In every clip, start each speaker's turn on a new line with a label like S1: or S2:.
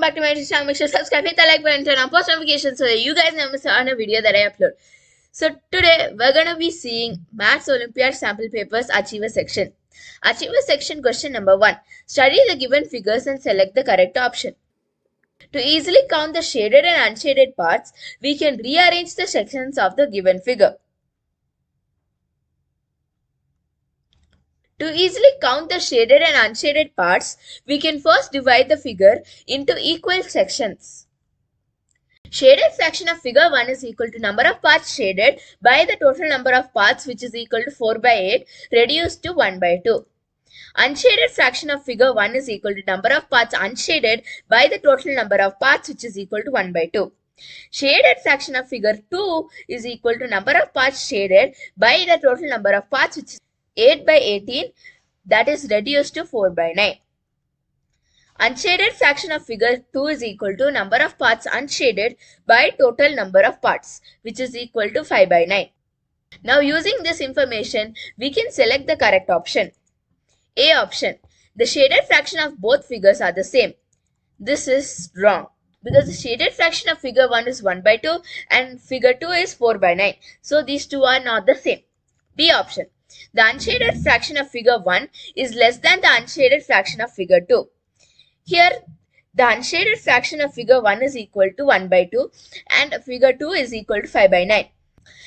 S1: welcome back to my channel. Make sure to subscribe, hit the like button, turn on post notifications so that you guys never miss on a video that I upload. So today we're gonna be seeing Maths Olympiad sample papers Achiever section. Achiever section question number one. Study the given figures and select the correct option. To easily count the shaded and unshaded parts, we can rearrange the sections of the given figure. To easily count the shaded and unshaded parts, we can first divide the figure into equal sections. Shaded fraction of figure 1 is equal to number of parts shaded by the total number of parts which is equal to 4 by 8 reduced to 1 by 2. Unshaded fraction of figure 1 is equal to number of parts unshaded by the total number of parts which is equal to 1 by 2. Shaded fraction of figure 2 is equal to number of parts shaded by the total number of parts which is 8 by 18 that is reduced to 4 by 9. Unshaded fraction of figure 2 is equal to number of parts unshaded by total number of parts which is equal to 5 by 9. Now using this information we can select the correct option. A option. The shaded fraction of both figures are the same. This is wrong because the shaded fraction of figure 1 is 1 by 2 and figure 2 is 4 by 9. So these two are not the same. B option. The unshaded fraction of figure 1 is less than the unshaded fraction of figure 2. Here, the unshaded fraction of figure 1 is equal to 1 by 2 and figure 2 is equal to 5 by 9.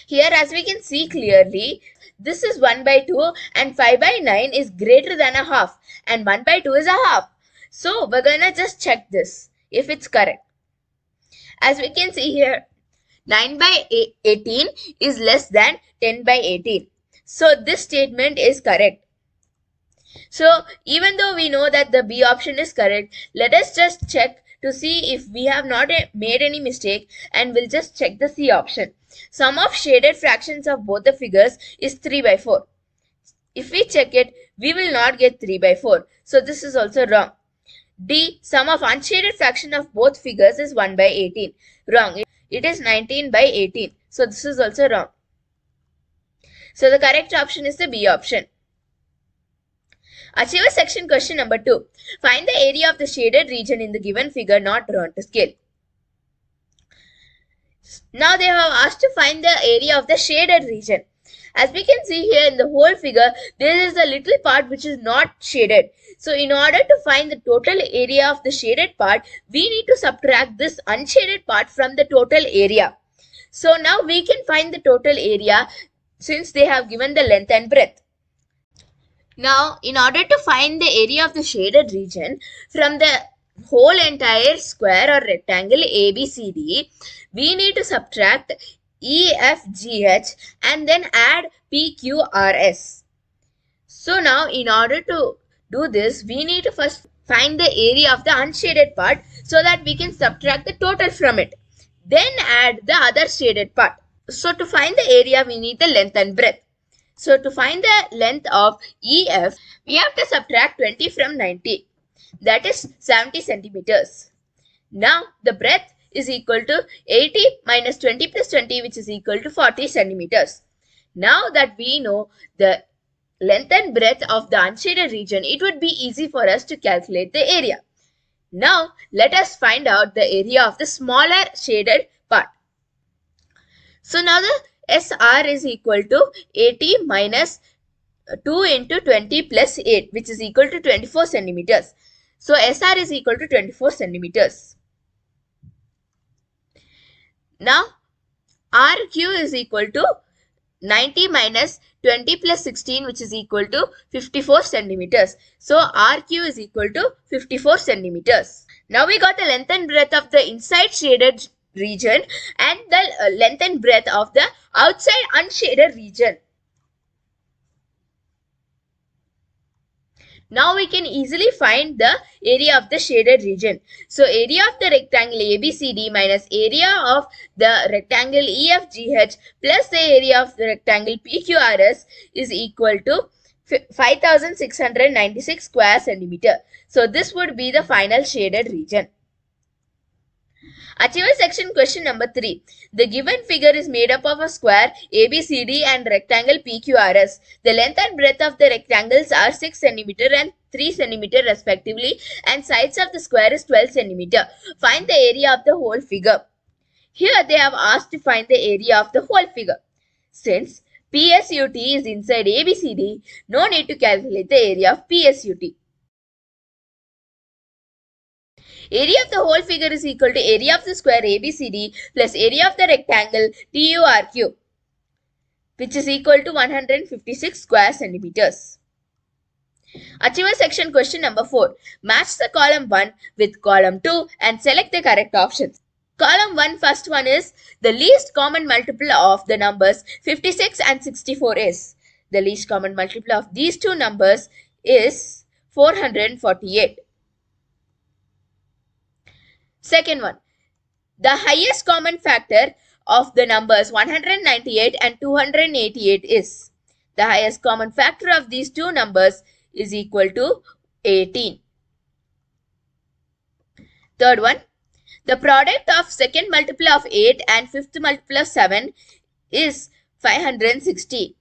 S1: Here, as we can see clearly, this is 1 by 2 and 5 by 9 is greater than a half and 1 by 2 is a half. So, we're gonna just check this if it's correct. As we can see here, 9 by 18 is less than 10 by 18. So this statement is correct. So even though we know that the B option is correct, let us just check to see if we have not eh, made any mistake and we'll just check the C option. Sum of shaded fractions of both the figures is 3 by 4. If we check it, we will not get 3 by 4. So this is also wrong. D. Sum of unshaded fraction of both figures is 1 by 18. Wrong. It is 19 by 18. So this is also wrong. So the correct option is the B option. Achiever section question number 2. Find the area of the shaded region in the given figure not drawn to scale. Now they have asked to find the area of the shaded region. As we can see here in the whole figure, there is a little part which is not shaded. So in order to find the total area of the shaded part, we need to subtract this unshaded part from the total area. So now we can find the total area since they have given the length and breadth. Now, in order to find the area of the shaded region from the whole entire square or rectangle ABCD, we need to subtract EFGH and then add PQRS. So now, in order to do this, we need to first find the area of the unshaded part so that we can subtract the total from it. Then add the other shaded part. So to find the area, we need the length and breadth. So to find the length of EF, we have to subtract 20 from 90. That is 70 centimeters. Now the breadth is equal to 80 minus 20 plus 20 which is equal to 40 centimeters. Now that we know the length and breadth of the unshaded region, it would be easy for us to calculate the area. Now let us find out the area of the smaller shaded part. So now the SR is equal to 80 minus 2 into 20 plus 8 which is equal to 24 centimeters. So SR is equal to 24 centimeters. Now RQ is equal to 90 minus 20 plus 16 which is equal to 54 centimeters. So RQ is equal to 54 centimeters. Now we got the length and breadth of the inside shaded region and the uh, length and breadth of the outside unshaded region. Now we can easily find the area of the shaded region. So area of the rectangle ABCD minus area of the rectangle EFGH plus the area of the rectangle PQRS is equal to 5696 square centimeter. So this would be the final shaded region. Achiever section question number 3. The given figure is made up of a square ABCD and rectangle PQRS. The length and breadth of the rectangles are 6 cm and 3 cm respectively and sides of the square is 12 cm. Find the area of the whole figure. Here they have asked to find the area of the whole figure. Since PSUT is inside ABCD, no need to calculate the area of PSUT. Area of the whole figure is equal to area of the square ABCD plus area of the rectangle TURQ which is equal to 156 square centimeters. Achiever section question number 4. Match the column 1 with column 2 and select the correct options. Column 1 first one is the least common multiple of the numbers 56 and 64 is. The least common multiple of these two numbers is 448. Second one, the highest common factor of the numbers 198 and 288 is. The highest common factor of these two numbers is equal to 18. Third one, the product of second multiple of 8 and fifth multiple of 7 is 560.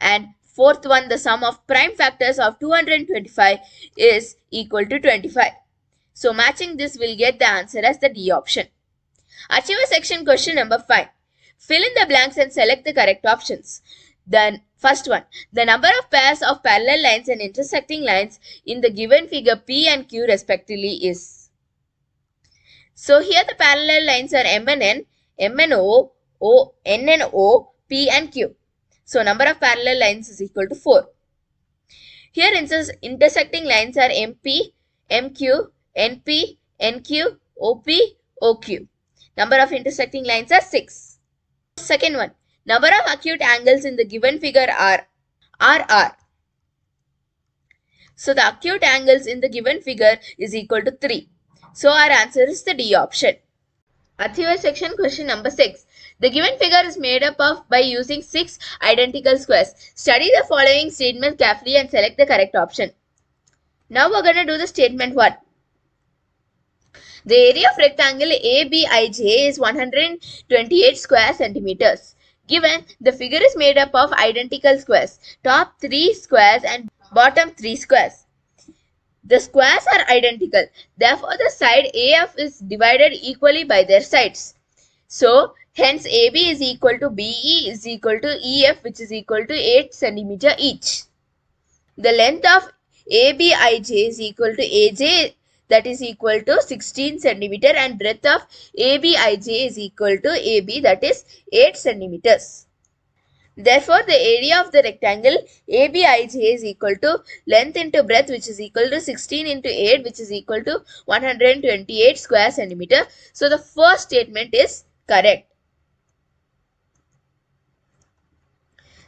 S1: And fourth one, the sum of prime factors of 225 is equal to 25. So matching this will get the answer as the D option. Achiever section question number 5. Fill in the blanks and select the correct options. Then first one, the number of pairs of parallel lines and intersecting lines in the given figure P and Q respectively is. So here the parallel lines are M and N, M and O, O, N and O, P and Q. So number of parallel lines is equal to 4. Here intersecting lines are MP, MQ, NP, NQ, OP, OQ. Number of intersecting lines are 6. Second one, number of acute angles in the given figure are RR. So the acute angles in the given figure is equal to 3. So our answer is the D option. Achiever section question number 6. The given figure is made up of by using 6 identical squares. Study the following statement carefully and select the correct option. Now we're going to do the statement 1. The area of rectangle ABIJ is 128 square centimeters. Given the figure is made up of identical squares, top 3 squares and bottom 3 squares. The squares are identical. Therefore, the side AF is divided equally by their sides. So, hence AB is equal to BE is equal to EF which is equal to 8 centimeter each. The length of ABIJ is equal to AJ that is equal to 16 centimeter and breadth of ABIJ is equal to AB that is 8 centimeters. Therefore, the area of the rectangle ABIJ is equal to length into breadth which is equal to 16 into 8 which is equal to 128 square centimeter. So, the first statement is correct.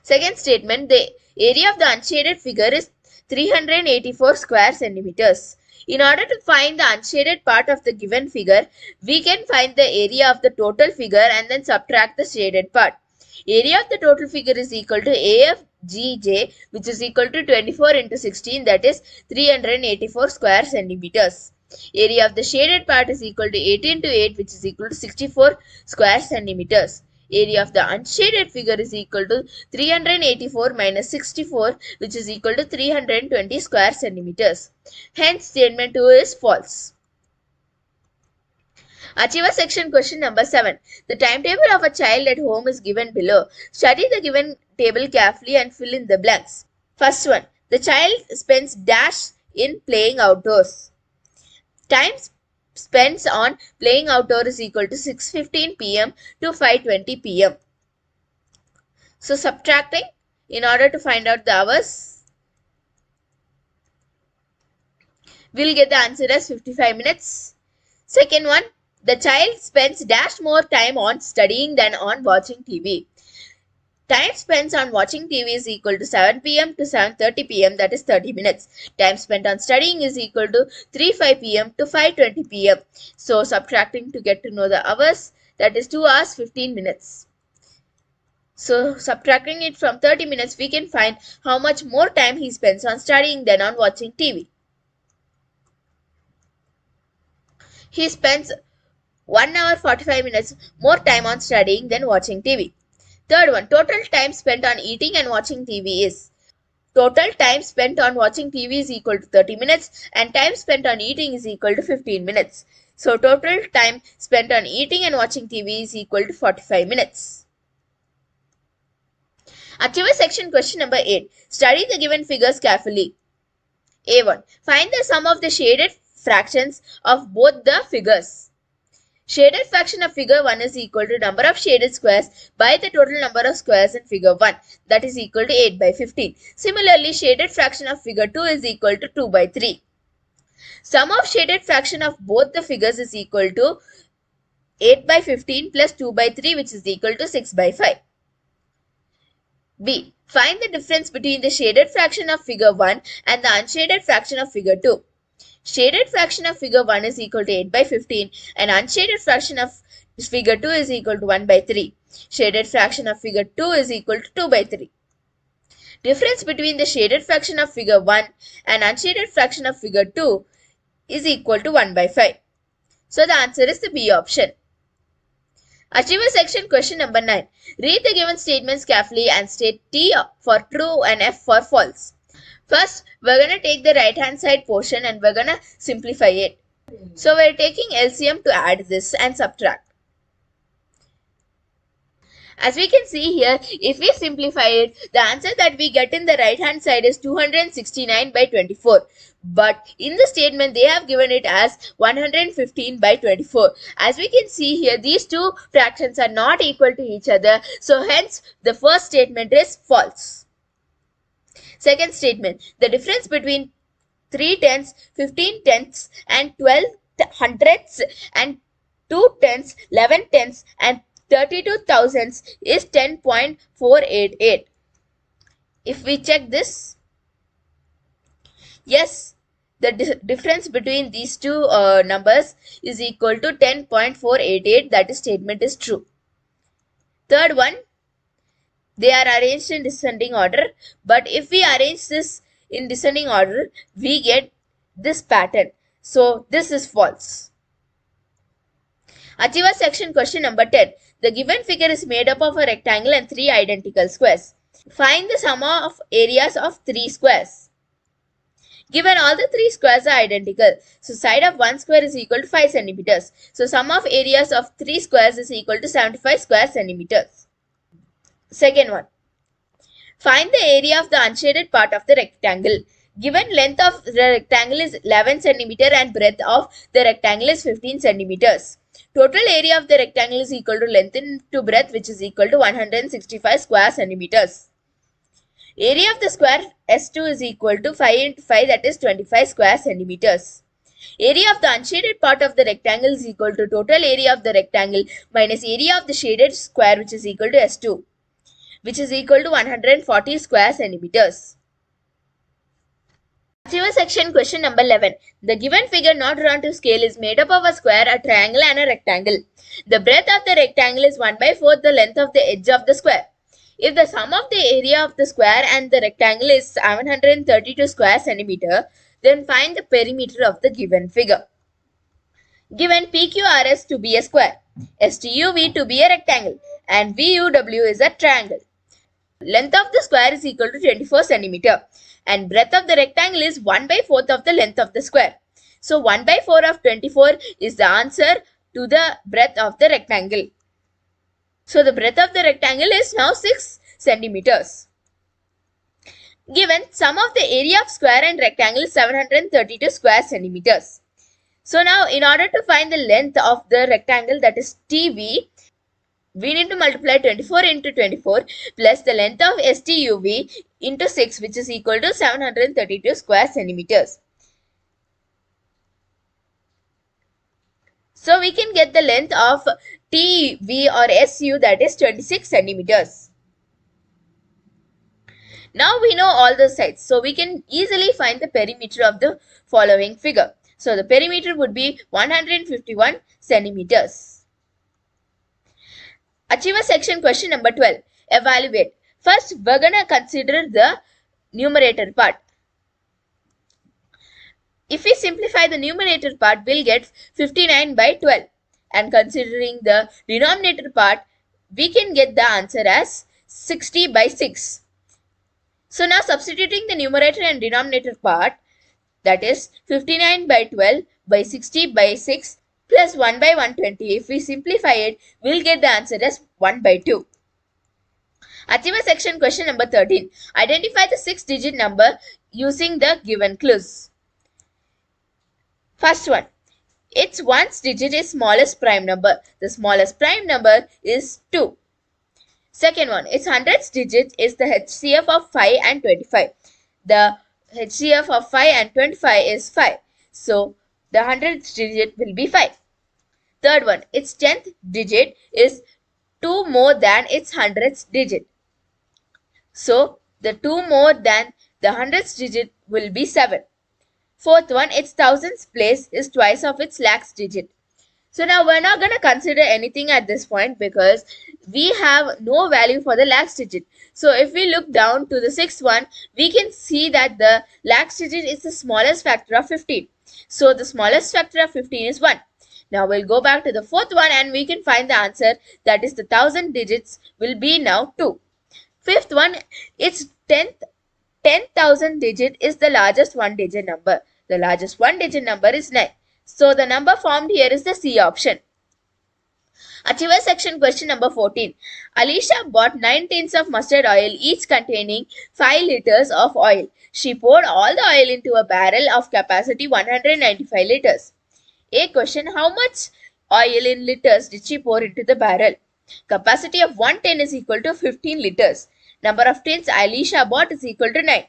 S1: Second statement, the area of the unshaded figure is 384 square centimeters. In order to find the unshaded part of the given figure, we can find the area of the total figure and then subtract the shaded part. Area of the total figure is equal to AFGJ which is equal to 24 into 16 that is 384 square centimeters. Area of the shaded part is equal to 18 to 8 which is equal to 64 square centimeters. Area of the unshaded figure is equal to 384 minus 64 which is equal to 320 square centimeters. Hence statement 2 is false. Achiever section question number 7. The timetable of a child at home is given below. Study the given table carefully and fill in the blanks. First one. The child spends dash in playing outdoors. Times spends on playing outdoor is equal to 6.15 pm to 5.20 pm. So subtracting in order to find out the hours, we'll get the answer as 55 minutes. Second one, the child spends dash more time on studying than on watching TV. Time spent on watching TV is equal to 7 pm to 7.30 pm that is 30 minutes. Time spent on studying is equal to 3.5 pm to 5.20 pm. So subtracting to get to know the hours that is 2 hours 15 minutes. So subtracting it from 30 minutes we can find how much more time he spends on studying than on watching TV. He spends 1 hour 45 minutes more time on studying than watching TV. Third one, total time spent on eating and watching TV is total time spent on watching TV is equal to 30 minutes and time spent on eating is equal to 15 minutes. So total time spent on eating and watching TV is equal to 45 minutes. Achiever section question number 8. Study the given figures carefully. A1. Find the sum of the shaded fractions of both the figures. Shaded fraction of figure 1 is equal to number of shaded squares by the total number of squares in figure 1 that is equal to 8 by 15. Similarly, shaded fraction of figure 2 is equal to 2 by 3. Sum of shaded fraction of both the figures is equal to 8 by 15 plus 2 by 3 which is equal to 6 by 5. B. Find the difference between the shaded fraction of figure 1 and the unshaded fraction of figure 2. Shaded fraction of figure 1 is equal to 8 by 15 and unshaded fraction of figure 2 is equal to 1 by 3. Shaded fraction of figure 2 is equal to 2 by 3. Difference between the shaded fraction of figure 1 and unshaded fraction of figure 2 is equal to 1 by 5. So the answer is the B option. Achiever section question number 9. Read the given statements carefully and state T for true and F for false. First, we're going to take the right hand side portion and we're going to simplify it. So we're taking LCM to add this and subtract. As we can see here, if we simplify it, the answer that we get in the right hand side is 269 by 24. But in the statement, they have given it as 115 by 24. As we can see here, these two fractions are not equal to each other. So hence, the first statement is false. Second statement, the difference between 3 tenths, 15 tenths and 12 hundredths and 2 tenths, 11 tenths and 32 thousandths is 10.488. If we check this, yes, the di difference between these two uh, numbers is equal to 10.488. That is statement is true. Third one, they are arranged in descending order. But if we arrange this in descending order, we get this pattern. So this is false. Achiever section question number 10. The given figure is made up of a rectangle and three identical squares. Find the sum of areas of three squares. Given all the three squares are identical, so side of one square is equal to 5 centimeters. So sum of areas of three squares is equal to 75 square centimeters. Second one. Find the area of the unshaded part of the rectangle. Given length of the rectangle is 11 centimeter and breadth of the rectangle is 15 centimeters. Total area of the rectangle is equal to length into breadth which is equal to 165 square centimeters. Area of the square S2 is equal to 5 into 5 that is 25 square centimeters. Area of the unshaded part of the rectangle is equal to total area of the rectangle minus area of the shaded square which is equal to S2 which is equal to 140 square centimeters. Achiever section question number 11. The given figure not drawn to scale is made up of a square, a triangle and a rectangle. The breadth of the rectangle is 1 by 4 the length of the edge of the square. If the sum of the area of the square and the rectangle is 732 square centimeter, then find the perimeter of the given figure. Given PQRS to be a square, STUV to be a rectangle and VUW is a triangle. Length of the square is equal to 24 centimeter and breadth of the rectangle is 1 by 4th of the length of the square. So 1 by 4 of 24 is the answer to the breadth of the rectangle. So the breadth of the rectangle is now 6 centimeters. Given sum of the area of square and rectangle is 732 square centimeters. So now in order to find the length of the rectangle that is TV, we need to multiply 24 into 24 plus the length of STUV into 6 which is equal to 732 square centimeters. So we can get the length of TV or SU that is 26 centimeters. Now we know all the sides so we can easily find the perimeter of the following figure. So the perimeter would be 151 centimeters. Achiever section question number 12. Evaluate. First, we're going to consider the numerator part. If we simplify the numerator part, we'll get 59 by 12. and considering the denominator part, we can get the answer as 60 by 6. So now substituting the numerator and denominator part that is 59 by 12 by 60 by 6 plus 1 by 120. If we simplify it, we'll get the answer as 1 by 2. Achiever section question number 13. Identify the 6 digit number using the given clues. First one. Its ones digit is smallest prime number. The smallest prime number is 2. Second one, its hundreds digit is the HCF of 5 and 25. The HCF of 5 and 25 is 5. So, the hundredth digit will be 5. Third one, its tenth digit is 2 more than its hundredth digit. So, the 2 more than the hundredth digit will be 7. Fourth one, its thousands place is twice of its lakhs digit. So now we're not going to consider anything at this point because we have no value for the lakhs digit. So if we look down to the sixth one, we can see that the lakhs digit is the smallest factor of 15. So the smallest factor of 15 is 1. Now we'll go back to the fourth one and we can find the answer that is the thousand digits will be now 2. Fifth one, its 10th 10,000 digit is the largest one digit number. The largest one digit number is 9. So the number formed here is the C option. Achiever section question number 14. Alicia bought 9 tins of mustard oil each containing 5 liters of oil. She poured all the oil into a barrel of capacity 195 liters. A question How much oil in liters did she pour into the barrel? Capacity of 1 tin is equal to 15 liters. Number of tins Alicia bought is equal to 9.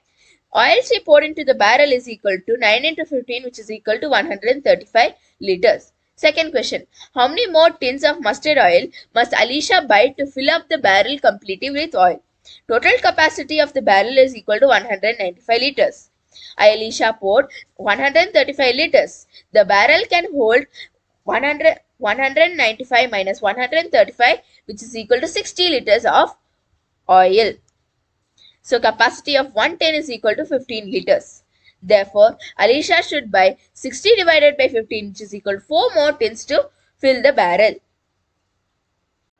S1: Oil she poured into the barrel is equal to 9 into 15 which is equal to 135 liters. Second question. How many more tins of mustard oil must Alicia buy to fill up the barrel completely with oil? Total capacity of the barrel is equal to 195 liters. Alicia poured 135 liters. The barrel can hold 100, 195 minus 135 which is equal to 60 liters of oil. So capacity of 110 is equal to 15 liters. Therefore, Alicia should buy 60 divided by 15 which is equal to 4 more tins to fill the barrel.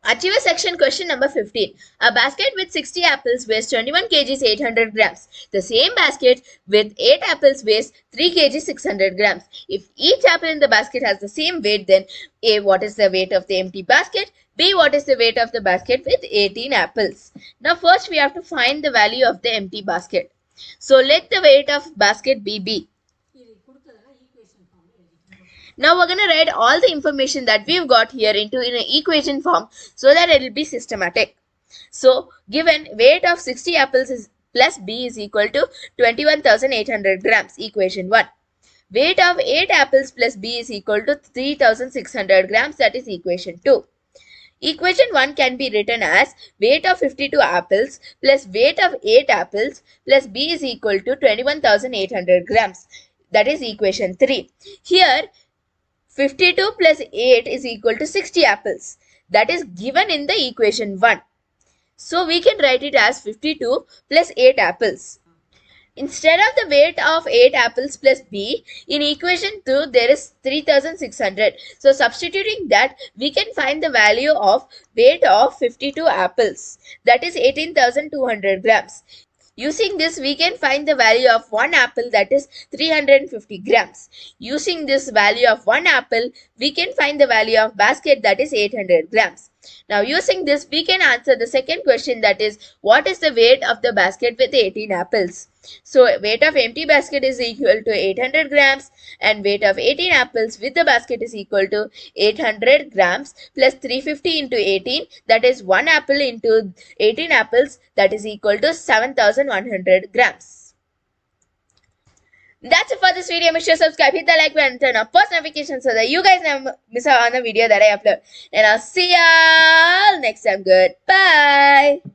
S1: Achiever section question number 15. A basket with 60 apples weighs 21 kgs 800 grams. The same basket with 8 apples weighs 3 kg 600 grams. If each apple in the basket has the same weight then A. What is the weight of the empty basket? B. What is the weight of the basket with 18 apples? Now first we have to find the value of the empty basket. So let the weight of basket be B. Now we're going to write all the information that we've got here into in an equation form so that it will be systematic. So given weight of 60 apples is plus B is equal to 21,800 grams equation 1. Weight of 8 apples plus B is equal to 3600 grams that is equation 2. Equation 1 can be written as weight of 52 apples plus weight of 8 apples plus B is equal to 21,800 grams. That is equation 3. Here 52 plus 8 is equal to 60 apples. That is given in the equation 1. So we can write it as 52 plus 8 apples. Instead of the weight of 8 apples plus b, in equation 2 there is 3600. So substituting that, we can find the value of weight of 52 apples. That is 18,200 grams. Using this, we can find the value of one apple that is 350 grams. Using this value of one apple, we can find the value of basket that is 800 grams. Now using this, we can answer the second question that is, what is the weight of the basket with 18 apples? So weight of empty basket is equal to 800 grams and weight of 18 apples with the basket is equal to 800 grams plus 350 into 18 that is 1 apple into 18 apples that is equal to 7100 grams. That's it for this video. Make sure to subscribe, hit the like button, and turn on post notifications so that you guys never miss out on the video that I upload. And I'll see y'all next time. Goodbye.